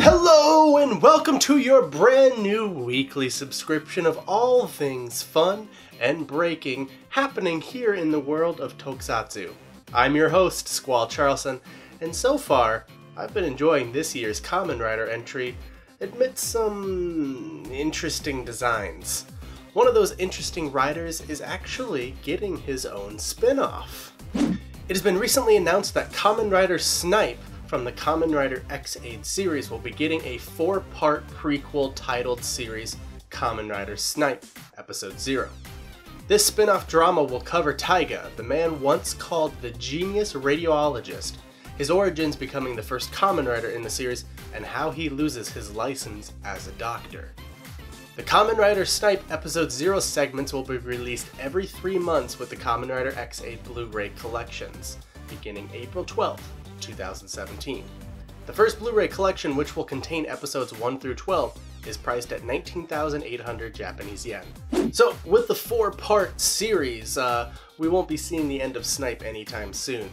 Hello and welcome to your brand new weekly subscription of all things fun and breaking happening here in the world of Tokusatsu. I'm your host, Squall Charlson, and so far, I've been enjoying this year's Kamen Rider entry amidst some interesting designs. One of those interesting riders is actually getting his own spin off. It has been recently announced that Kamen Rider Snipe from the Kamen Rider Ex-Aid series will be getting a four part prequel titled series Kamen Rider Snipe, Episode 0. This spin off drama will cover Taiga, the man once called the genius radiologist, his origins becoming the first Kamen Rider in the series, and how he loses his license as a doctor. The Kamen Rider Snipe Episode 0 segments will be released every three months with the Kamen Rider Ex-Aid Blu-ray collections, beginning April 12, 2017. The first Blu-ray collection, which will contain episodes 1 through 12, is priced at 19,800 Japanese yen. So, with the four-part series, uh, we won't be seeing the end of Snipe anytime soon.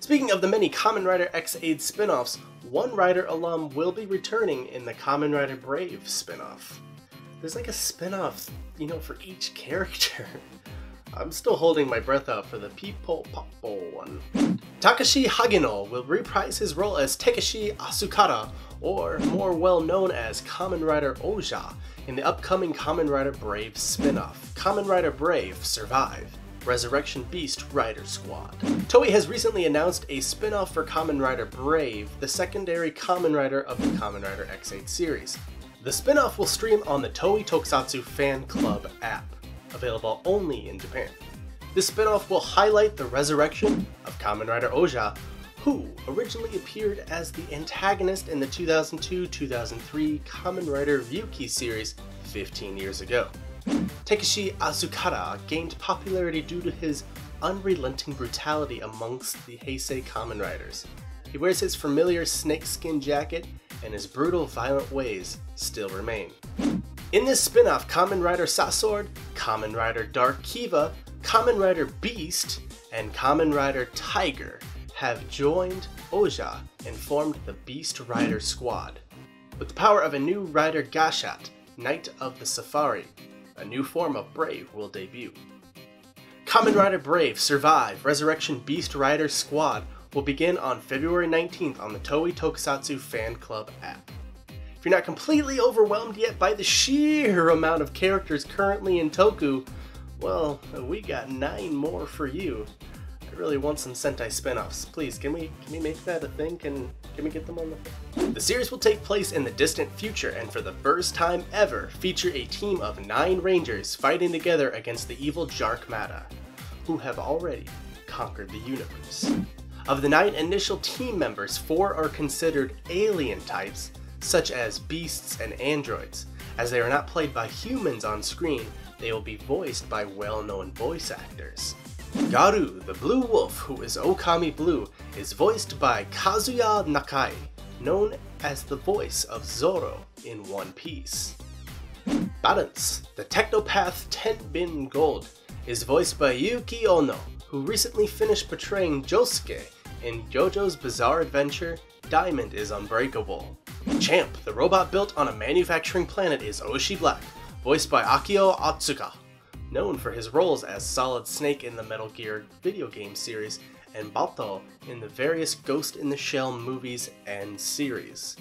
Speaking of the many Kamen Rider Ex-Aid spin-offs, one Rider alum will be returning in the Kamen Rider Brave spin-off there's like a spin-off, you know, for each character. I'm still holding my breath out for the People Poppo one. Takashi Hagino will reprise his role as Takeshi Asakura, or more well known as Kamen Rider Ouja, in the upcoming Kamen Rider Brave spin-off, Kamen Rider Brave Survive. Resurrection Beast Rider Squad. Toei has recently announced a spin-off for Kamen Rider Brave, the secondary Kamen Rider of the Kamen Rider Ex-Aid series. The spin-off will stream on the Toei Tokusatsu Fan Club app, available only in Japan. This spin-off will highlight the resurrection of Kamen Rider Ouja, who originally appeared as the antagonist in the 2002-2003 Kamen Rider Ryuki series 15 years ago. Takeshi Asakura gained popularity due to his unrelenting brutality amongst the Heisei Kamen Riders. He wears his familiar snakeskin jacket and his brutal, violent ways still remain. In this spin-off, Kamen Rider Sasword, Kamen Rider Dark Kiva, Kamen Rider Beast, and Kamen Rider Tiger have joined Ouja and formed the Beast Rider Squad. With the power of a new rider Gashat, Knight of the Safari, a new form of Brave will debut. Kamen Rider Brave Survive Resurrection Beast Rider Squad will begin on February 19th on the Toei Tokusatsu Fan Club app. You're not completely overwhelmed yet by the sheer amount of characters currently in Toku, well, we got nine more for you. I really want some Sentai spin-offs. Please, can we can we make that a thing? Can can we get them on the The series will take place in the distant future and for the first time ever feature a team of nine rangers fighting together against the evil Jark Matter, who have already conquered the universe. Of the nine initial team members, four are considered alien types, such as beasts and androids. As they are not played by humans on screen, they will be voiced by well-known voice actors. Garu, the Blue Wolf, who is Okami Blue, is voiced by Kazuya Nakai, known as the voice of Zoro in One Piece. Balance, the Technopath Tenbin Gold, is voiced by Yuki Ono, who recently finished portraying Josuke in JoJo's Bizarre Adventure, Diamond is Unbreakable. Champ, the robot built on a manufacturing planet, is Oushi Black, voiced by Akio Otsuka, known for his roles as Solid Snake in the Metal Gear video game series and Batou in the various Ghost in the Shell movies and series.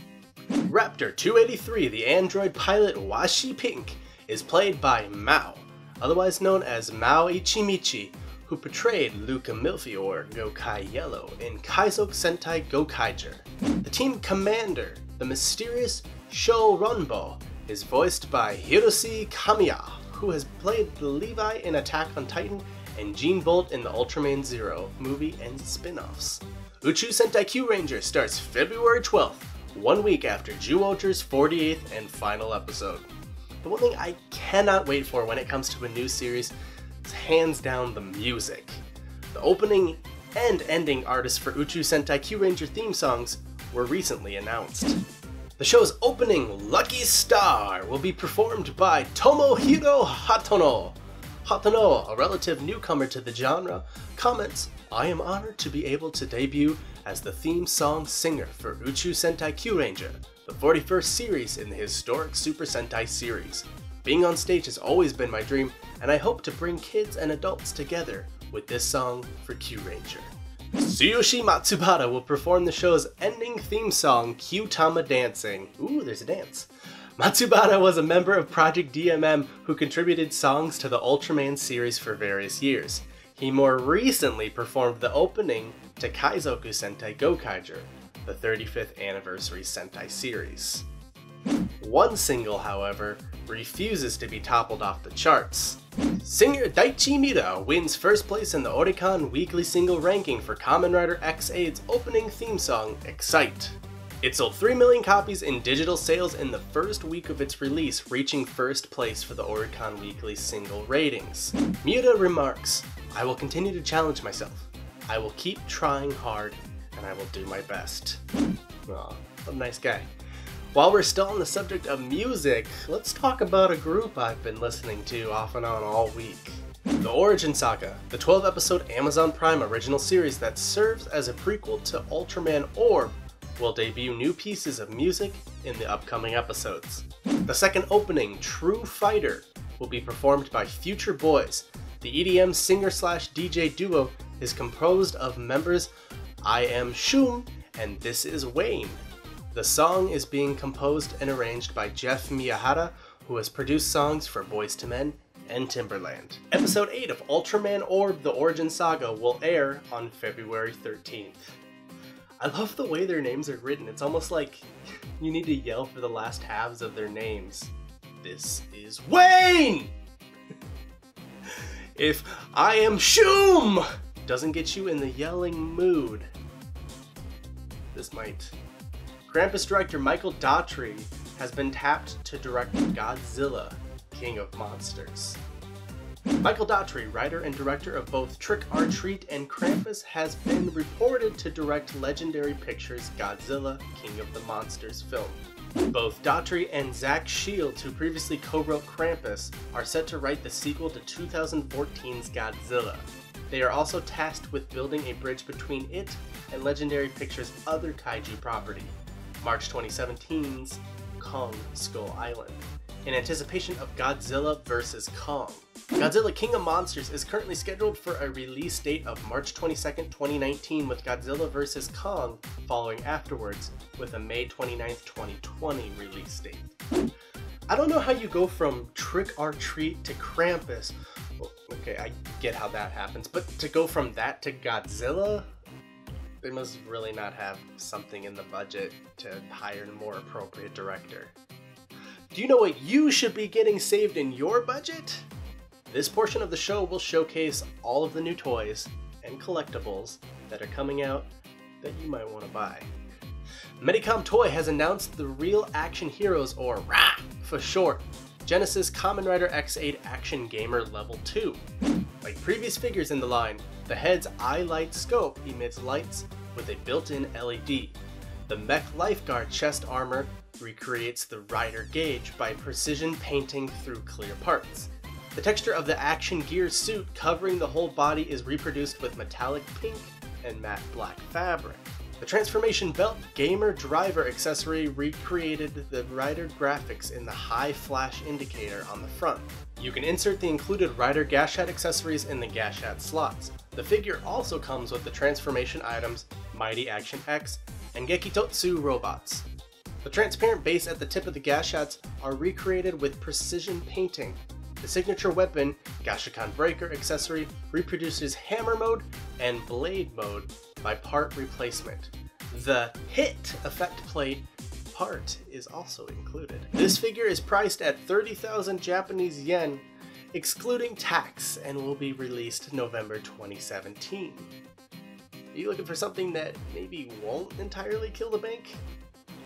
Raptor 283, the android pilot Washi Pink, is played by Mao, otherwise known as Mao Ichimichi, who portrayed Luca Milfior Gokai Yellow in Kaizoku Sentai Gokaiger. The team commander, the mysterious Sho Ronpo, is voiced by Hiroshi Kamiya, who has played Levi in Attack on Titan and Gene Bolt in the Ultraman Zero movie and spin-offs. Uchu Sentai Kyuranger starts February 12th, one week after Zyuohger's 48th and final episode. The one thing I cannot wait for when it comes to a new series is hands down the music. The opening and ending artists for Uchu Sentai Kyuranger theme songs were recently announced. The show's opening Lucky Star will be performed by Tomohiro Hatono, Hatanoa, a relative newcomer to the genre, comments, I am honored to be able to debut as the theme song singer for Uchu Sentai Kyuranger, the 41st series in the historic Super Sentai series. Being on stage has always been my dream, and I hope to bring kids and adults together with this song for Kyuranger. Tsuyoshi Matsubara will perform the show's ending theme song, Kyutama Dancing. Ooh, there's a dance. Matsubara was a member of Project DMM who contributed songs to the Ultraman series for various years. He more recently performed the opening to Kaizoku Sentai Gokaiger, the 35th anniversary Sentai series. One single, however, refuses to be toppled off the charts. Singer Daichi Miura wins first place in the Oricon weekly single ranking for Kamen Rider Ex-Aid's opening theme song, Excite. It sold 3 million copies in digital sales in the first week of its release, reaching first place for the Oricon Weekly single ratings. Miura remarks, I will continue to challenge myself. I will keep trying hard, and I will do my best. Aw, what a nice guy. While we're still on the subject of music, let's talk about a group I've been listening to off and on all week. The Origin Saga, the 12 episode Amazon Prime original series that serves as a prequel to Ultraman Orb will debut new pieces of music in the upcoming episodes. The second opening, True Fighter, will be performed by Future Boyz. The EDM singer slash DJ duo is composed of members I Am Shun and This Is Wayne. The song is being composed and arranged by Jeff Miyahara, who has produced songs for Boyz II Men and Timbaland. Episode 8 of Ultraman Orb The Origin Saga will air on February 13th. I love the way their names are written. It's almost like you need to yell for the last halves of their names. This is Wayne! if I am Shoom doesn't get you in the yelling mood, this might. Krampus director Michael Dougherty has been tapped to direct Godzilla, King of Monsters. Michael Dougherty, writer and director of both Trick or Treat and Krampus, has been reported to direct Legendary Pictures' Godzilla King of the Monsters film. Both Dougherty and Zach Shields, who previously co-wrote Krampus, are set to write the sequel to 2014's Godzilla. They are also tasked with building a bridge between it and Legendary Pictures' other kaiju property, March 2017's Kong Skull Island, in anticipation of Godzilla vs. Kong. Godzilla King of Monsters is currently scheduled for a release date of March 22, 2019 with Godzilla vs. Kong following afterwards with a May 29, 2020 release date. I don't know how you go from Trick or Treat to Krampus. Well, okay, I get how that happens, but to go from that to Godzilla? They must really not have something in the budget to hire a more appropriate director. Do you know what you should be getting saved in your budget? This portion of the show will showcase all of the new toys and collectibles that are coming out that you might want to buy. Medicom Toy has announced the Real Action Heroes, or RAH for short, Genesis Kamen Rider Ex-Aid Action Gamer Level 2. Like previous figures in the line, the head's eye light scope emits lights with a built-in LED. The Mech Lifeguard chest armor recreates the rider gauge by precision painting through clear parts. The texture of the action gear suit covering the whole body is reproduced with metallic pink and matte black fabric. The transformation belt gamer driver accessory recreated the rider graphics in the high flash indicator on the front. You can insert the included rider Gashat accessories in the Gashat slots. The figure also comes with the transformation items Mighty Action X and Gekitotsu robots. The transparent base at the tip of the Gashats are recreated with precision painting the signature weapon, Gashacon Breaker accessory, reproduces hammer mode and blade mode by part replacement. The hit effect plate part is also included. This figure is priced at 30,000 Japanese yen, excluding tax, and will be released November 2017. Are you looking for something that maybe won't entirely kill the bank?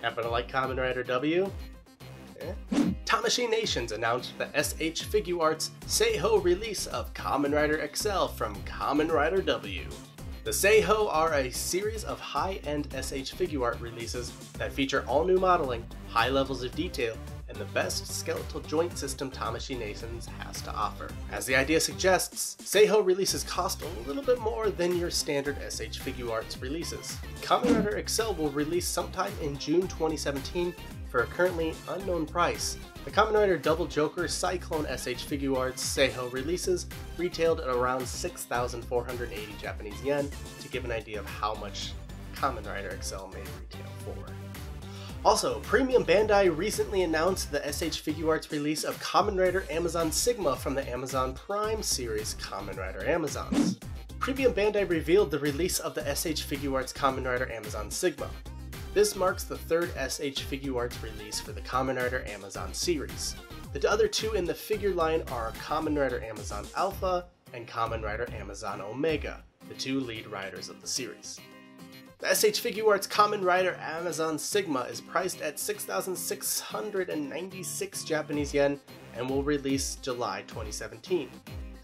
Happen to like Kamen Rider W? Eh? Tamashii Nations announced the SH Figuarts Seiho release of Kamen Rider Accel from Kamen Rider W. The Seiho are a series of high-end SH Figuart releases that feature all new modeling, high levels of detail, and the best skeletal joint system Tamashii Nations has to offer. As the idea suggests, Seiho releases cost a little bit more than your standard SH Figuarts releases. Kamen Rider Accel will release sometime in June 2017 for a currently unknown price. The Kamen Rider Double Joker Cyclone SH Figuarts Seiho releases retailed at around 6,480 Japanese yen to give an idea of how much Kamen Rider Accel may retail for. Also, Premium Bandai recently announced the SH Figuarts release of Kamen Rider Amazon Sigma from the Amazon Prime series Kamen Rider Amazons. Premium Bandai revealed the release of the SH Figuarts Kamen Rider Amazon Sigma. This marks the third SH Figuarts release for the Kamen Rider Amazon series. The other two in the figure line are Kamen Rider Amazon Alpha and Kamen Rider Amazon Omega, the two lead riders of the series. The SH Figuarts Kamen Rider Amazon Sigma is priced at 6,696 Japanese yen and will release July 2017.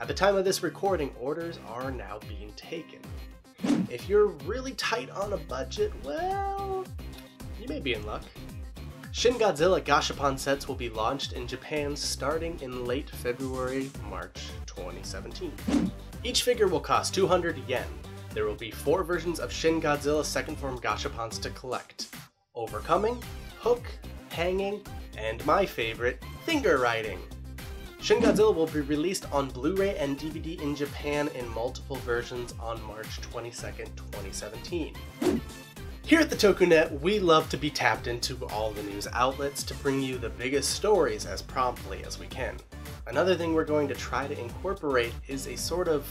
At the time of this recording, orders are now being taken. If you're really tight on a budget, well, you may be in luck. Shin Godzilla Gashapon sets will be launched in Japan starting in late February March 2017. Each figure will cost 200 yen, there will be four versions of Shin Godzilla second form gashapons to collect. Overcoming, Hook, Hanging, and my favorite, Finger Riding. Shin Godzilla will be released on Blu-ray and DVD in Japan in multiple versions on March 22, 2017. Here at the TokuNet, we love to be tapped into all the news outlets to bring you the biggest stories as promptly as we can. Another thing we're going to try to incorporate is a sort of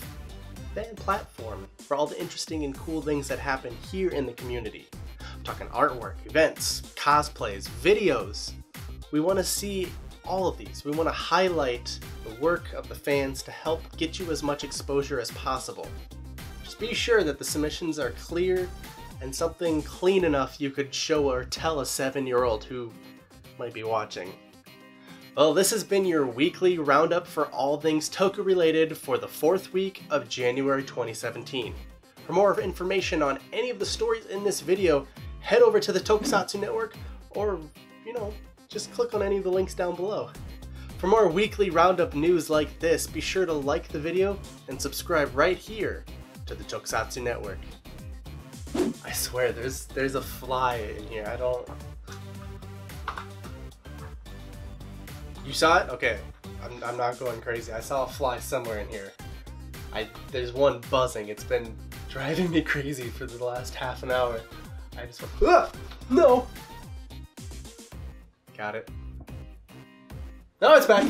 fan platform for all the interesting and cool things that happen here in the community. I'm talking artwork, events, cosplays, videos. We want to see all of these. We want to highlight the work of the fans to help get you as much exposure as possible. Just be sure that the submissions are clear and something clean enough you could show or tell a seven year old who might be watching. Well, this has been your weekly roundup for all things Toku related for the fourth week of January 2017. For more information on any of the stories in this video, head over to the Tokusatsu Network or, you know, just click on any of the links down below. For more weekly roundup news like this, be sure to like the video and subscribe right here to the Tokusatsu Network. I swear, there's there's a fly in here. I don't... You saw it? Okay. I'm, I'm not going crazy. I saw a fly somewhere in here. I There's one buzzing. It's been driving me crazy for the last half an hour. I just went, ah! No! Got it. No, it's back!